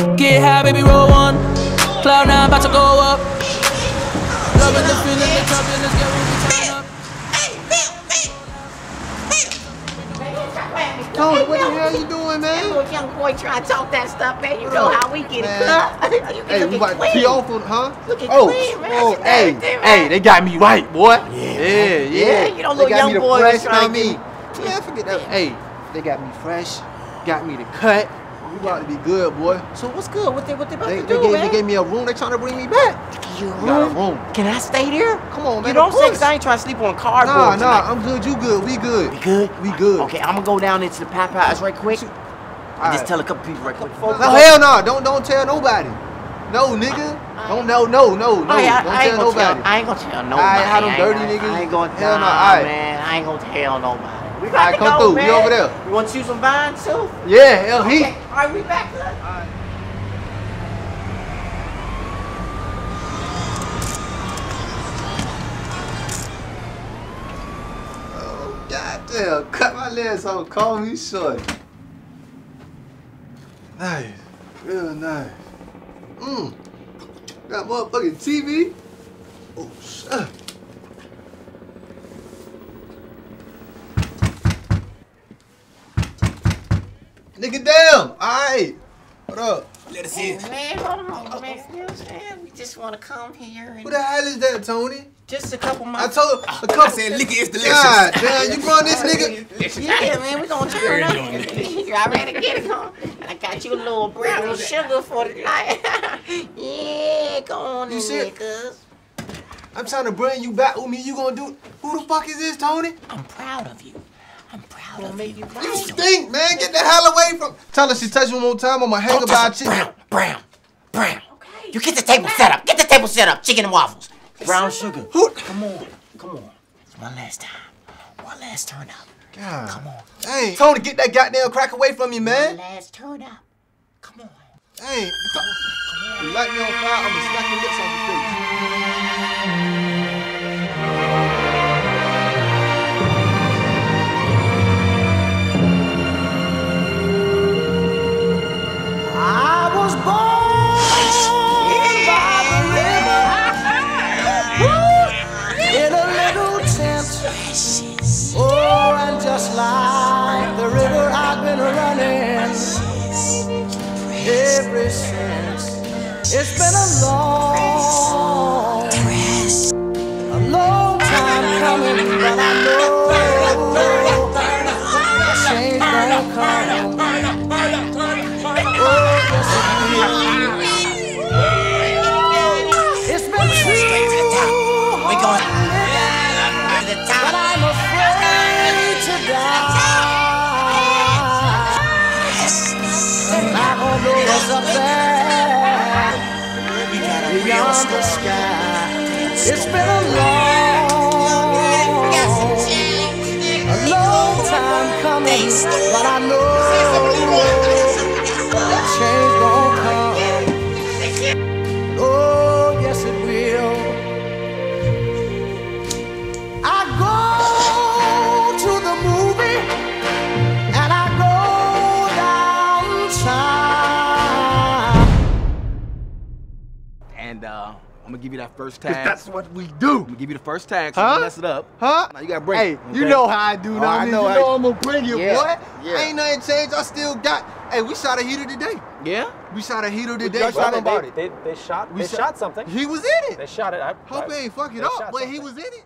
Get high, baby, roll one. Cloud nine, about to go up. Loving the feeling, the trouble, let's get what we turn up. Tony, what the hell you doing, man? Little young boy trying to talk that stuff, man. You know how we get it. Man. you Hey, we looking about to clean. tee off on, huh? Looking oh, clean, man. oh, hey, everything, hey, they got me right, boy. Yeah, yeah, Yeah, you know, They little got young me the boys fresh, trying know to me. Yeah, forget that. Hey, they got me fresh, got me the cut. We about to be good, boy. So what's good? What they what they about They, to they, do, gave, man? they gave me a room. They trying to bring me back. you got a room. Can I stay there? Come on, man. You of say I'm saying? course. Cause I ain't trying to sleep on Nah, cardboard nah, tonight. I'm good. You good? We good. We good? We good. Okay, I'm gonna go down into the Pop House right quick. And Alright. just tell a couple people right quick. No, hell no. Don't don't tell nobody. No, nigga. Don't no no no no. Oh, yeah, Don't I ain't tell gonna tell. nobody. I ain't gonna tell nobody. Alright, how them I ain't dirty gonna- niggas? I ain't gonna Hell tell. no, Nah, man. I ain't gonna tell nobody. We got Alright, to come go, through. We man. over there. You want to shoot some vines too? Yeah, hell he. Okay. All right, we back. Look. Oh, goddamn. Cut my legs off. Call me short. Nice. Real nice. Mmm. Got motherfucking TV. Oh, shit. Nigga, damn. All right. What up? Let us Hey, in. man, hold on, man. You know what I'm saying? We just want to come here and Who the hell is that, Tony? just a couple I months. told a couple. I said liquor is delicious. God damn, you brought this nigga. Yeah, man, we gonna turn up. you already get it on. I got you a little brown sugar for the night. yeah, go on You in said- there. I'm trying to bring you back with me. You gonna do? Who the fuck is this, Tony? I'm proud of you. I'm proud of You you. stink, man. Get the hell away from. Tell her she touch you one more time. I'ma hang about you. Brown, brown, brown. Okay. You get the table set up. Get the table set up. Chicken and waffles. Brown sugar. Who? Come on. Come on. One last time. One last turn up. God. Come on. Hey, Tony, get that goddamn crack away from me, One last turn up. Come on. Hey, you light me on fire. I'ma smack your lips off your face. A long time coming, but I know change gonna come. Oh, yes, it will. It's been too We going hard, to the but. I'm afraid to die. And I don't know what's up there beyond the sky. It's been a long, long time coming, but I know change gon' come. Oh, yes it will. I go to the movie and I go downtown. And uh, I'm gonna give you that first tag. that's what we do. I'm gonna give you the first tag. So Huh? you mess it up. Huh? Now you gotta bring Hey, it. you know how I do Oh, now. I You know know how- I'm gonna bring you, Yeah, boy. yeah. Ain't nothing changed. I still got. Hey, we shot a heater today. Yeah. We shot a heater today. y'all shot them it, about they, it. they, they shot We they shot, something. He was in it. They shot it. I, Hope I, he ain't fuck it up, shot but he was in it.